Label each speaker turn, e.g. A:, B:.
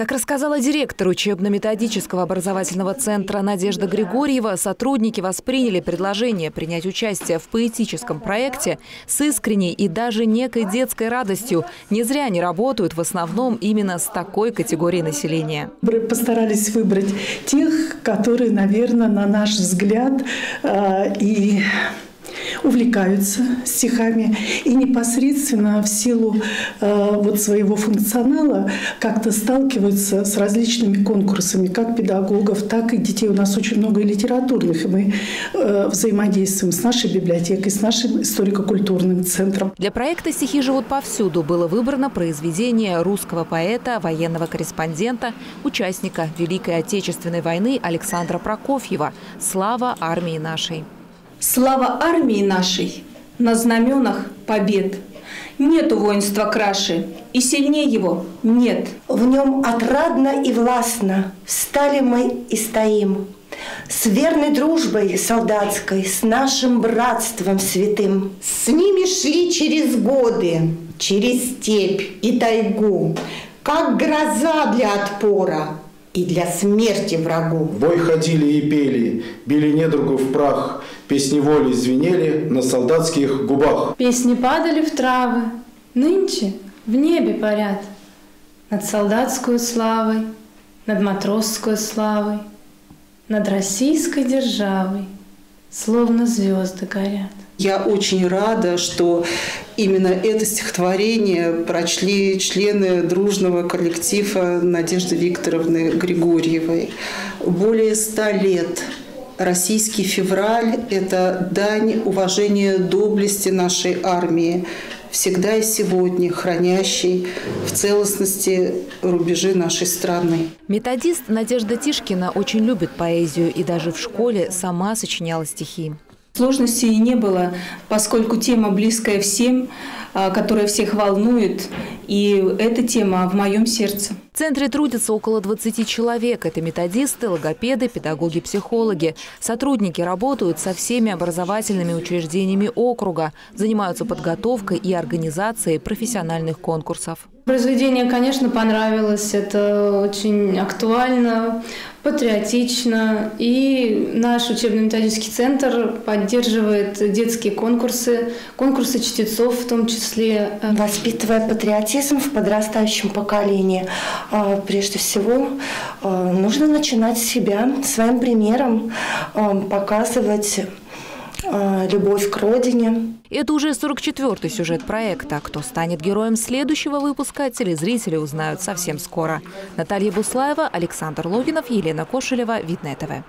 A: Как рассказала директор учебно-методического образовательного центра Надежда Григорьева, сотрудники восприняли предложение принять участие в поэтическом проекте с искренней и даже некой детской радостью. Не зря они работают в основном именно с такой категорией населения.
B: Постарались выбрать тех, которые, наверное, на наш взгляд э, и увлекаются стихами и непосредственно в силу э, вот своего функционала как-то сталкиваются с различными конкурсами, как педагогов, так и детей. У нас очень много и литературных, и мы э, взаимодействуем с нашей библиотекой, с нашим историко-культурным центром.
A: Для проекта «Стихи живут повсюду» было выбрано произведение русского поэта, военного корреспондента, участника Великой Отечественной войны Александра Прокофьева «Слава армии нашей».
C: Слава армии нашей на знаменах побед. Нету воинства краше, и сильнее его нет.
D: В нем отрадно и властно встали мы и стоим. С верной дружбой солдатской, с нашим братством святым.
E: С ними шли через годы, через степь и тайгу, как гроза для отпора и для смерти врагу.
F: В бой ходили и пели, били недругов в прах, Песни воли звенели на солдатских губах.
G: Песни падали в травы, нынче в небе парят. Над солдатскую славой, над матросской славой, над российской державой, словно звезды горят.
H: Я очень рада, что именно это стихотворение прочли члены дружного коллектива Надежды Викторовны Григорьевой. Более ста лет Российский февраль – это дань уважения доблести нашей армии, всегда и сегодня хранящей в целостности рубежи нашей страны.
A: Методист Надежда Тишкина очень любит поэзию и даже в школе сама сочиняла стихи.
C: Сложностей не было, поскольку тема близкая всем, а, которая всех волнует, и эта тема в моем сердце.
A: В центре трудятся около 20 человек. Это методисты, логопеды, педагоги, психологи. Сотрудники работают со всеми образовательными учреждениями округа, занимаются подготовкой и организацией профессиональных конкурсов.
G: Произведение, конечно, понравилось. Это очень актуально, патриотично. И наш учебно-методический центр поддерживает детские конкурсы, конкурсы чтецов в том числе.
D: Воспитывая патриотизм в подрастающем поколении, прежде всего а, нужно начинать с себя, своим примером а, показывать любовь к родине.
A: Это уже 44-й сюжет проекта. Кто станет героем следующего выпуска, телезрители узнают совсем скоро. Наталья Буслаева, Александр Логинов, Елена Кошелева, Видное ТВ.